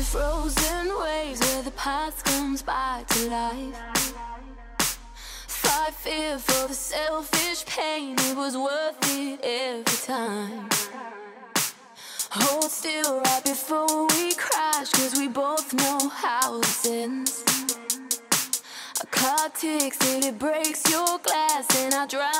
to frozen waves where the past comes back to life. Fight fear for the selfish pain, it was worth it every time. Hold still right before we crash, cause we both know how this ends. A clock ticks till it breaks your glass, and I drown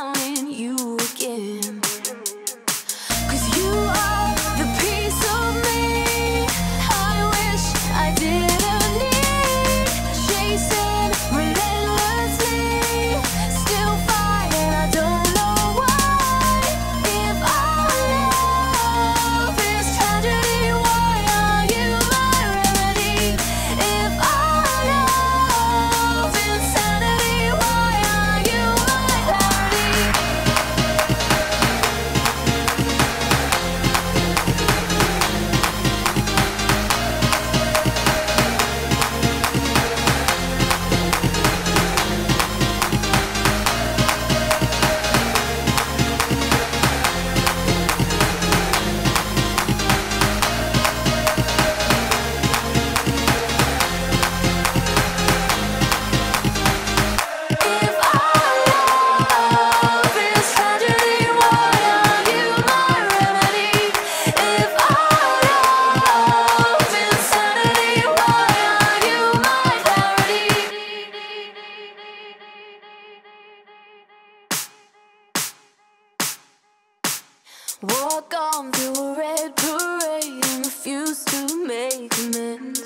Walk on through a red parade and refuse to make amends.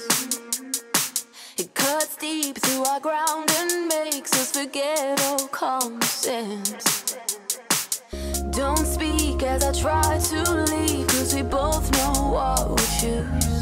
It cuts deep through our ground and makes us forget all common sense. Don't speak as I try to leave, cause we both know what we choose.